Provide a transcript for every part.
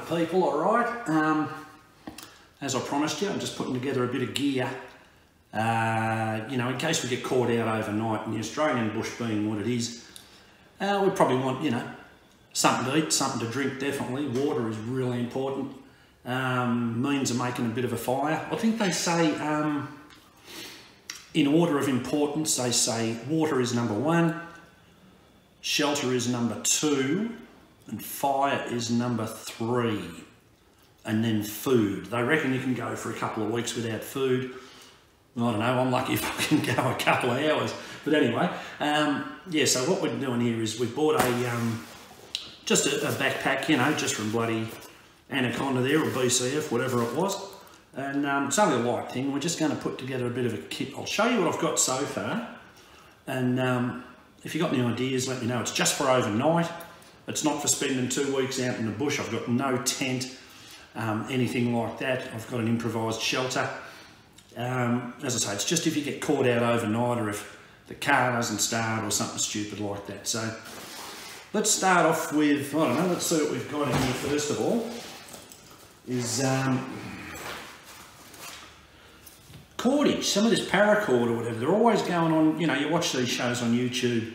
people, all right? Um, as I promised you, I'm just putting together a bit of gear, uh, you know, in case we get caught out overnight and the Australian bush being what it is, uh, we probably want, you know, something to eat, something to drink, definitely. Water is really important. Um, means of making a bit of a fire. I think they say, um, in order of importance, they say water is number one, shelter is number two, and fire is number three. And then food. They reckon you can go for a couple of weeks without food. I don't know, I'm lucky if I can go a couple of hours. But anyway, um, yeah, so what we're doing here is we've bought a, um, just a, a, backpack, you know, just from bloody Anaconda there or BCF, whatever it was. And um, it's only a light thing. We're just going to put together a bit of a kit. I'll show you what I've got so far. And um, if you've got any ideas, let me know. It's just for overnight. It's not for spending two weeks out in the bush. I've got no tent, um, anything like that. I've got an improvised shelter. Um, as I say, it's just if you get caught out overnight or if the car doesn't start or something stupid like that. So let's start off with, I don't know, let's see what we've got in here first of all. Is um, cordage, some of this paracord or whatever, they're always going on, you know, you watch these shows on YouTube,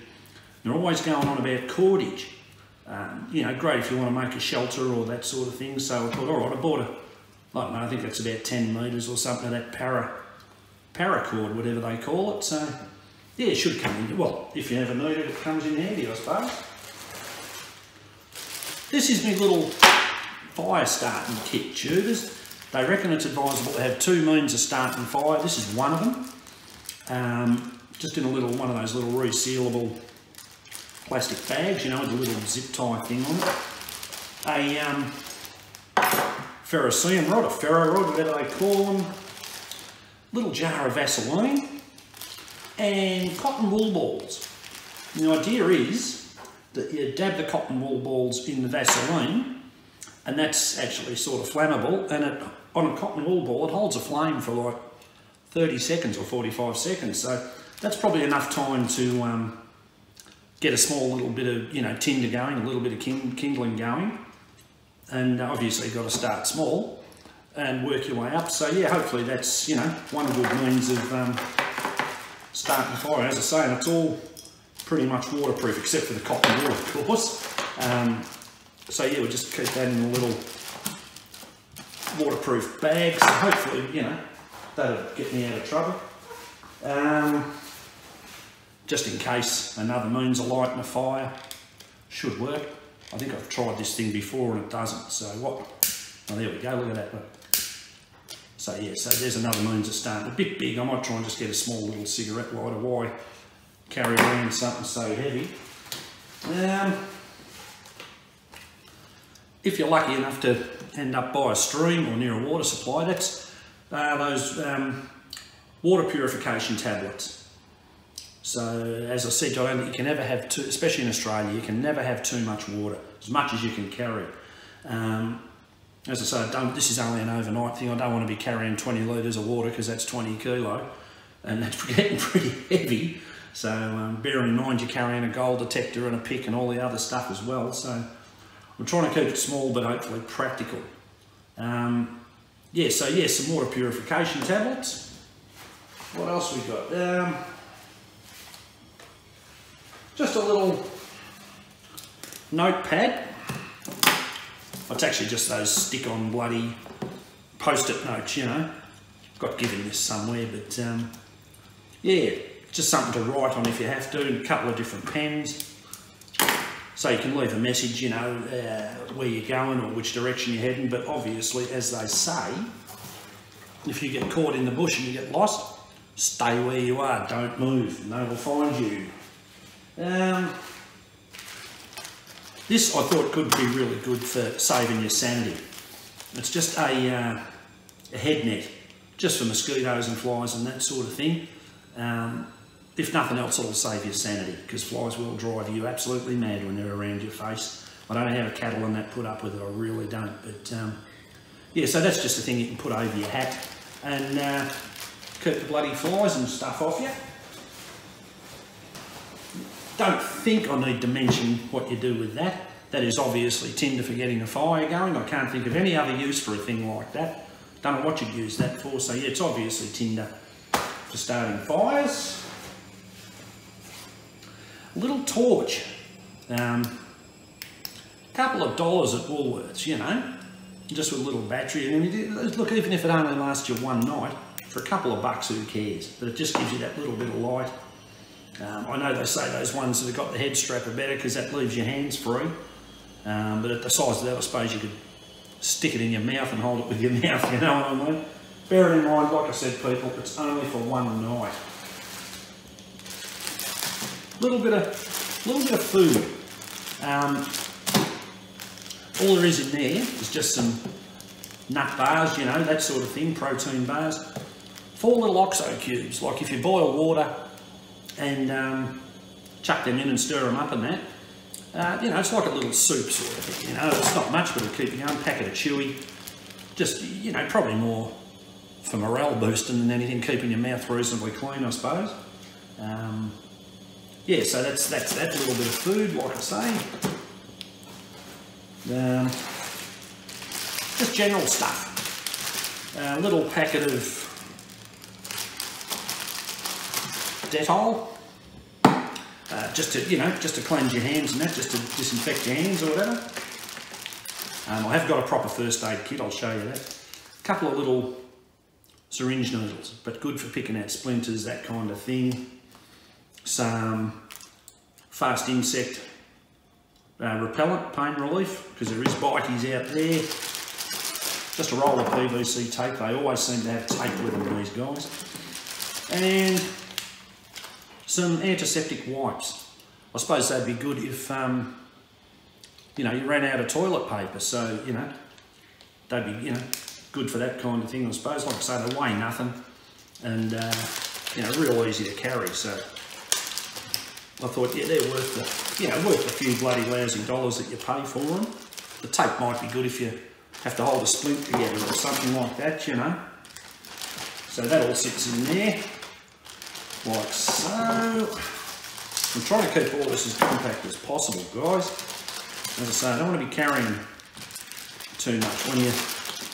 they're always going on about cordage. Um, you know, great if you want to make a shelter or that sort of thing. So I thought, all right, I bought a, I don't know, I think that's about 10 metres or something of that para, paracord, whatever they call it. So yeah, it should come in, well, if you ever need it, it comes in handy, I suppose. This is my little fire starting kit tubers. They reckon it's advisable to have two means of starting fire. This is one of them. Um, just in a little, one of those little resealable plastic bags, you know, with a little zip tie thing on it. A um, rod, a ferro rod, whatever they call them. Little jar of Vaseline and cotton wool balls. And the idea is that you dab the cotton wool balls in the Vaseline and that's actually sort of flammable and it, on a cotton wool ball it holds a flame for like 30 seconds or 45 seconds so that's probably enough time to um, get a small little bit of you know tinder going, a little bit of kindling going and obviously you've got to start small and work your way up. So yeah hopefully that's you know one good means of um, starting the fire. As I say and it's all pretty much waterproof except for the cotton wool of course. Um, so yeah we'll just keep that in a little waterproof bag. So hopefully you know that'll get me out of trouble. Um, just in case another means of lighting a fire. Should work. I think I've tried this thing before and it doesn't so what? Oh there we go look at that so yeah so there's another means of starting. A bit big I might try and just get a small little cigarette lighter. Why carry around something so heavy? Um, if you're lucky enough to end up by a stream or near a water supply that's uh, those um, water purification tablets so as I said, John, you can never have too, especially in Australia, you can never have too much water, as much as you can carry. Um, as I said, this is only an overnight thing. I don't want to be carrying 20 litres of water because that's 20 kilo and that's getting pretty heavy. So um, bearing in mind you're carrying a gold detector and a pick and all the other stuff as well. So we're trying to keep it small but hopefully practical. Um, yeah, so yeah, some water purification tablets. What else we got? Um, just a little notepad. It's actually just those stick-on bloody post-it notes, you know. Got given this somewhere, but um, yeah, just something to write on if you have to. A couple of different pens. So you can leave a message, you know, uh, where you're going or which direction you're heading. But obviously, as they say, if you get caught in the bush and you get lost, stay where you are, don't move, no one will find you. Um, this I thought could be really good for saving your sanity. It's just a, uh, a head net, just for mosquitoes and flies and that sort of thing. Um, if nothing else, it'll save your sanity because flies will drive you absolutely mad when they're around your face. I don't have a cattle and that put up with it, I really don't. But um, yeah, so that's just a thing you can put over your hat and uh, keep the bloody flies and stuff off you don't think I need to mention what you do with that. That is obviously tinder for getting a fire going. I can't think of any other use for a thing like that. Don't know what you'd use that for. So yeah, it's obviously tinder for starting fires. A little torch. Um, a couple of dollars at Woolworths, you know, just with a little battery. And look, even if it only lasts you one night, for a couple of bucks, who cares? But it just gives you that little bit of light. Um, I know they say those ones that have got the head strap are better because that leaves your hands free. Um, but at the size of that, I suppose you could stick it in your mouth and hold it with your mouth, you know what I mean? Bear in mind, like I said, people, it's only for one night. Little bit of, little bit of food. Um, all there is in there is just some nut bars, you know, that sort of thing, protein bars. Four little OXO cubes, like if you boil water and um, chuck them in and stir them up and that, uh, you know, it's like a little soup sort of thing, you know, it's not much, but it'll keep you going, packet of chewy, just, you know, probably more for morale boosting than anything, keeping your mouth reasonably clean, I suppose. Um, yeah, so that's that's that little bit of food, like I say. Um, just general stuff. A little packet of Dettol, uh, just to, you know, just to cleanse your hands and that, just to disinfect your hands or whatever. Um, I have got a proper first aid kit, I'll show you that. A couple of little syringe needles, but good for picking out splinters, that kind of thing. Some fast insect uh, repellent, pain relief, because there is biteys out there. Just a roll of PVC tape, they always seem to have tape with them, these guys. And some antiseptic wipes. I suppose they'd be good if, um, you know, you ran out of toilet paper. So, you know, they'd be, you know, good for that kind of thing, I suppose. Like I say, they weigh nothing and, uh, you know, real easy to carry. So I thought, yeah, they're worth the, you know, worth a few bloody lousy dollars that you pay for them. The tape might be good if you have to hold a splint together or something like that, you know. So that all sits in there like so. I'm trying to keep all this as compact as possible, guys. As I say, I don't want to be carrying too much. When you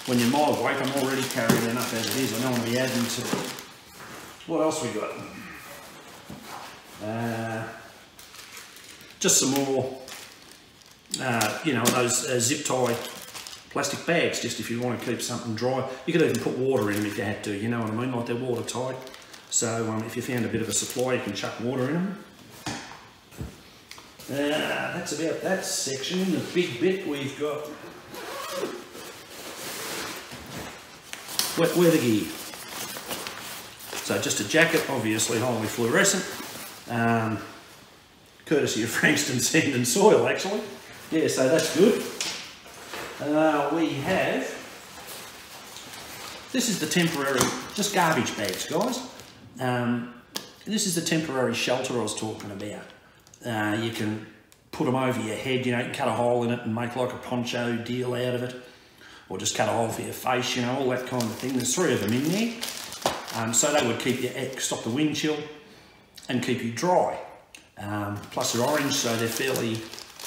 when you're my weight, I'm already carrying enough as it is. I don't want to be adding to it. What else we got? Uh, just some more, uh, you know, those uh, zip tie plastic bags, just if you want to keep something dry. You could even put water in them if you had to, you know what I mean? Like they're watertight. So um, if you found a bit of a supply, you can chuck water in them. Uh, that's about that section. The big bit we've got wet weather gear. So just a jacket, obviously highly fluorescent, um, courtesy of Frankston Sand and Soil actually. Yeah, so that's good. Uh, we have, this is the temporary, just garbage bags guys. Um, this is the temporary shelter I was talking about. Uh, you can put them over your head, you know, you can cut a hole in it and make like a poncho deal out of it. Or just cut a hole for your face, you know, all that kind of thing. There's three of them in there. Um, so they would keep you, stop the wind chill and keep you dry. Um, plus they're orange, so they're fairly,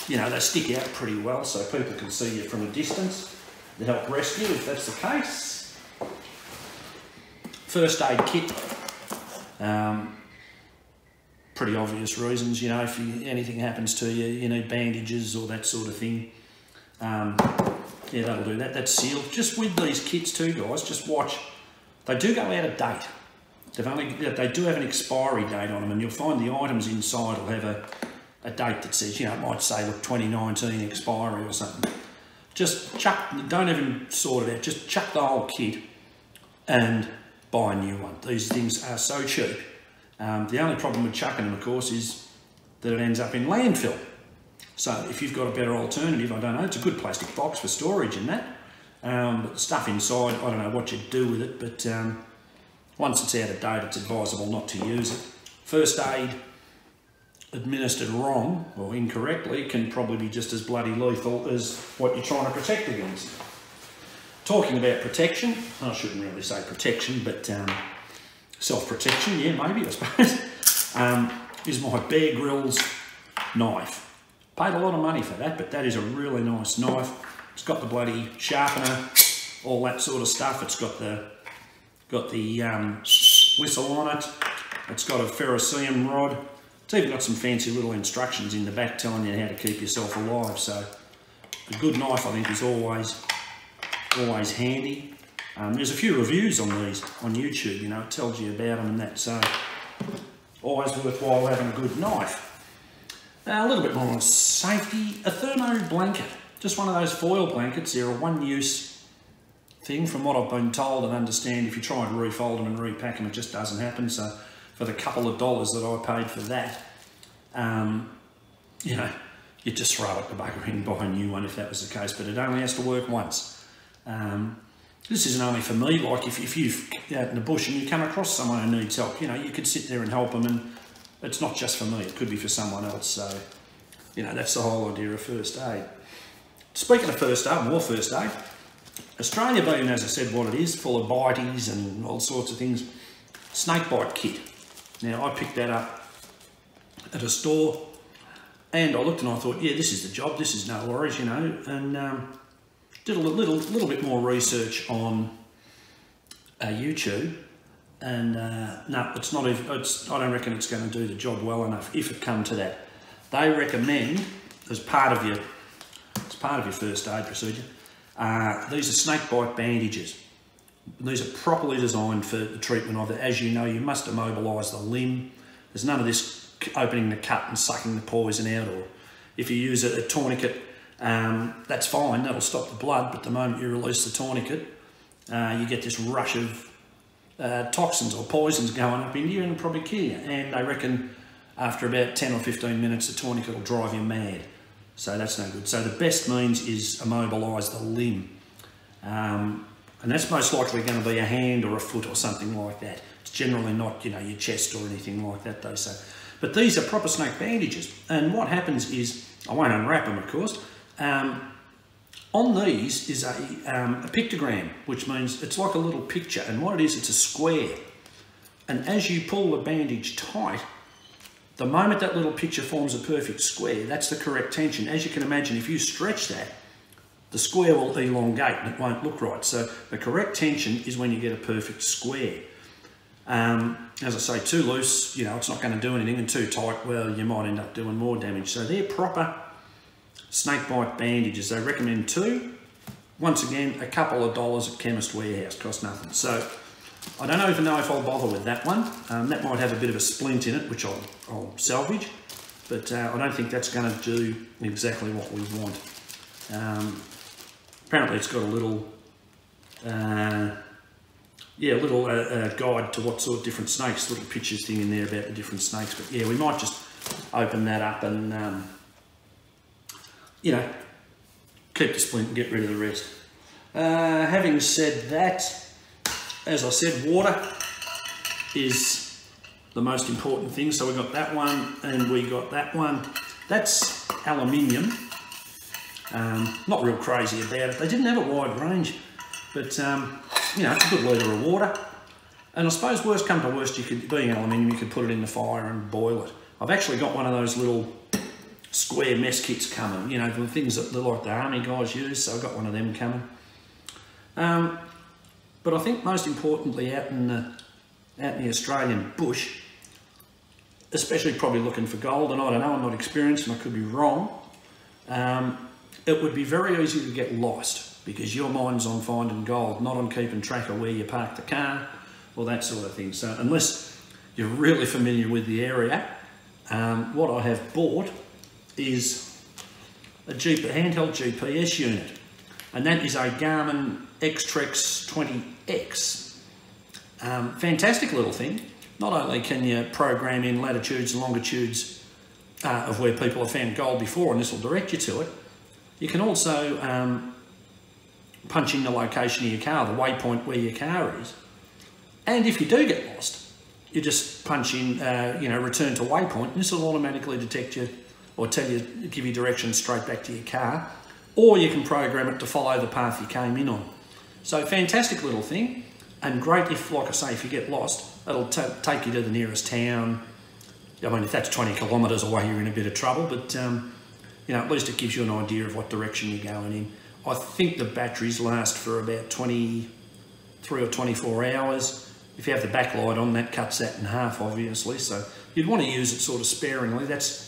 you know, they stick out pretty well so people can see you from a distance. They help rescue if that's the case. First aid kit, um, pretty obvious reasons, you know, if you, anything happens to you, you need bandages or that sort of thing. Um, yeah, that'll do that. That's sealed. Just with these kits too, guys, just watch. They do go out of date. They've only, they do have an expiry date on them, and you'll find the items inside will have a, a date that says, you know, it might say, look, 2019 expiry or something. Just chuck, don't even sort it out, just chuck the whole kit and buy a new one. These things are so cheap. Um, the only problem with chucking them, of course, is that it ends up in landfill. So if you've got a better alternative, I don't know, it's a good plastic box for storage and that. Um, but the stuff inside, I don't know what you'd do with it, but um, once it's out of date, it's advisable not to use it. First aid administered wrong or incorrectly can probably be just as bloody lethal as what you're trying to protect against. Talking about protection, I shouldn't really say protection, but um, self-protection, yeah, maybe, I suppose, um, is my Bear Grylls knife. Paid a lot of money for that, but that is a really nice knife. It's got the bloody sharpener, all that sort of stuff. It's got the got the um, whistle on it. It's got a ferrocerium rod. It's even got some fancy little instructions in the back telling you how to keep yourself alive. So a good knife, I think, is always always handy. Um, there's a few reviews on these on YouTube, you know, it tells you about them and that, so always worthwhile having a good knife. Uh, a little bit more on safety, a thermo blanket, just one of those foil blankets, they're a one-use thing from what I've been told and understand if you try and refold them and repack them it just doesn't happen, so for the couple of dollars that I paid for that, um, you know, you'd just throw it the bugger in and buy a new one if that was the case, but it only has to work once. Um, this isn't only for me, like if, if you're out in the bush and you come across someone who needs help, you know, you could sit there and help them and it's not just for me, it could be for someone else. So, you know, that's the whole idea of first aid. Speaking of first aid, more first aid, Australia being, as I said, what it is, full of bites and all sorts of things, snake bite kit. Now, I picked that up at a store and I looked and I thought, yeah, this is the job, this is no worries, you know, and um, did a little, little bit more research on uh, YouTube, and uh, no, it's not. It's, I don't reckon it's going to do the job well enough if it come to that. They recommend as part of your, as part of your first aid procedure, uh, these are snake bite bandages. These are properly designed for the treatment of it. As you know, you must immobilise the limb. There's none of this opening the cut and sucking the poison out, or if you use a, a tourniquet um, that's fine, that'll stop the blood, but the moment you release the tourniquet, uh, you get this rush of uh, toxins or poisons going up into you and probably kill you. And they reckon after about 10 or 15 minutes, the tourniquet will drive you mad. So that's no good. So the best means is immobilise the limb. Um, and that's most likely going to be a hand or a foot or something like that. It's generally not, you know, your chest or anything like that, they say. But these are proper snake bandages. And what happens is, I won't unwrap them, of course, um, on these is a, um, a pictogram, which means it's like a little picture. And what it is, it's a square. And as you pull the bandage tight, the moment that little picture forms a perfect square, that's the correct tension. As you can imagine, if you stretch that, the square will elongate and it won't look right. So the correct tension is when you get a perfect square. Um, as I say, too loose, you know, it's not going to do anything, and too tight, well, you might end up doing more damage. So they're proper snake bite bandages. They recommend two. Once again, a couple of dollars at Chemist Warehouse, cost nothing. So I don't even know if I'll bother with that one. Um, that might have a bit of a splint in it, which I'll, I'll salvage, but uh, I don't think that's going to do exactly what we want. Um, apparently it's got a little, uh, yeah, a little uh, uh, guide to what sort of different snakes, little pictures thing in there about the different snakes. But yeah, we might just open that up and um, you know, keep the splint and get rid of the rest. Uh, having said that, as I said, water is the most important thing. So we got that one and we got that one. That's aluminium. Um, not real crazy about it. They didn't have a wide range, but um, you know, it's a good litre of water. And I suppose worst come to worst, you could, being aluminium, you could put it in the fire and boil it. I've actually got one of those little square mess kits coming, you know, the things that the, like the army guys use, so I've got one of them coming. Um, but I think most importantly out in the, out in the Australian bush, especially probably looking for gold, and I don't know, I'm not experienced and I could be wrong, um, it would be very easy to get lost because your mind's on finding gold, not on keeping track of where you park the car or that sort of thing. So unless you're really familiar with the area, um, what I have bought is a handheld GPS unit, and that is a Garmin eTrex 20X. Um, fantastic little thing. Not only can you program in latitudes and longitudes uh, of where people have found gold before, and this will direct you to it, you can also um, punch in the location of your car, the waypoint where your car is. And if you do get lost, you just punch in, uh, you know, return to waypoint, and this will automatically detect you or tell you, give you directions straight back to your car, or you can program it to follow the path you came in on. So fantastic little thing, and great if, like I say, if you get lost, it'll take you to the nearest town. I mean, if that's 20 kilometres away, you're in a bit of trouble, but um, you know, at least it gives you an idea of what direction you're going in. I think the batteries last for about 23 or 24 hours. If you have the backlight on, that cuts that in half, obviously. So you'd want to use it sort of sparingly. That's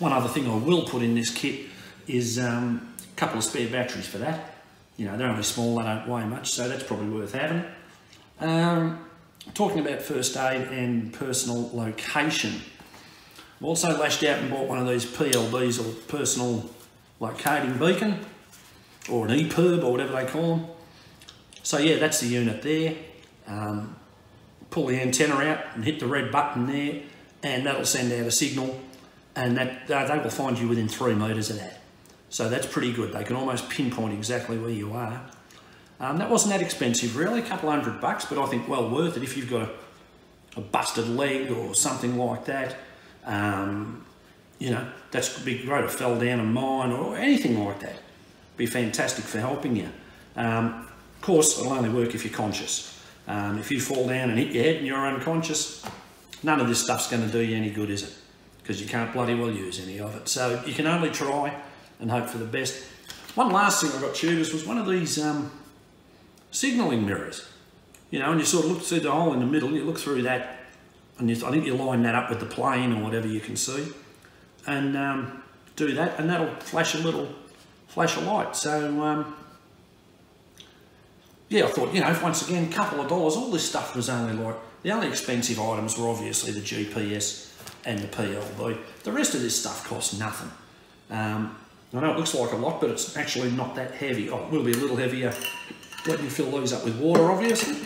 one other thing I will put in this kit is um, a couple of spare batteries for that. You know, they're only small, they don't weigh much, so that's probably worth having. Um, talking about first aid and personal location. I've also lashed out and bought one of these PLBs or personal locating beacon or an EPIRB or whatever they call them. So yeah, that's the unit there. Um, pull the antenna out and hit the red button there and that'll send out a signal and that they will find you within three metres of that. So that's pretty good. They can almost pinpoint exactly where you are. Um, that wasn't that expensive really, a couple hundred bucks, but I think well worth it if you've got a, a busted leg or something like that. Um, you know, that's be great. If fell down a mine or anything like that. Be fantastic for helping you. Um, of course, it'll only work if you're conscious. Um, if you fall down and hit your head and you're unconscious, none of this stuff's going to do you any good, is it? Because you can't bloody well use any of it. So you can only try and hope for the best. One last thing I got tubers was one of these um, signalling mirrors. You know, and you sort of look through the hole in the middle, you look through that, and you, I think you line that up with the plane or whatever you can see, and um, do that, and that'll flash a little flash of light. So, um, yeah, I thought, you know, once again, a couple of dollars, all this stuff was only like, the only expensive items were obviously the GPS and the PLB. The rest of this stuff costs nothing. Um, I know it looks like a lot, but it's actually not that heavy. Oh, it will be a little heavier when you fill these up with water, obviously.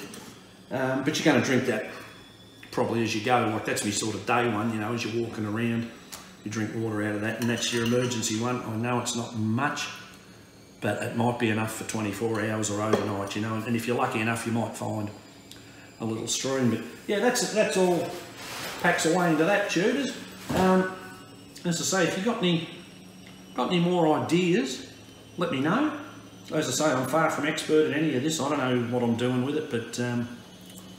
Um, but you're going to drink that probably as you go. Like that's my sort of day one, you know, as you're walking around, you drink water out of that, and that's your emergency one. I know it's not much, but it might be enough for 24 hours or overnight, you know. And if you're lucky enough, you might find a little stream. But yeah, that's that's all packs away into that, tubers. Um, as I say, if you've got any got any more ideas, let me know. As I say, I'm far from expert in any of this. I don't know what I'm doing with it, but um,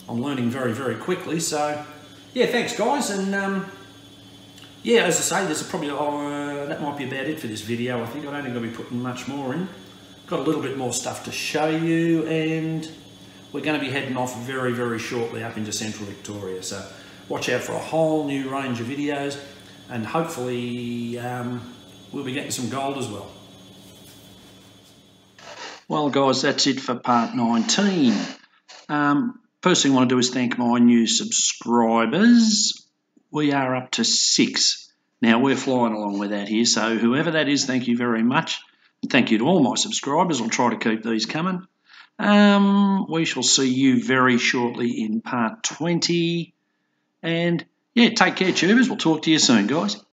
I'm learning very, very quickly. So, yeah, thanks, guys. And um, yeah, as I say, there's probably uh, that might be about it for this video. I think I don't think I'll be putting much more in. Got a little bit more stuff to show you, and we're going to be heading off very, very shortly up into central Victoria. So, watch out for a whole new range of videos, and hopefully, um, we'll be getting some gold as well. Well, guys, that's it for part 19. Um, first thing I want to do is thank my new subscribers. We are up to six. Now, we're flying along with that here, so whoever that is, thank you very much. Thank you to all my subscribers. I'll try to keep these coming. Um, we shall see you very shortly in part 20. And yeah, take care, tubers. We'll talk to you soon, guys.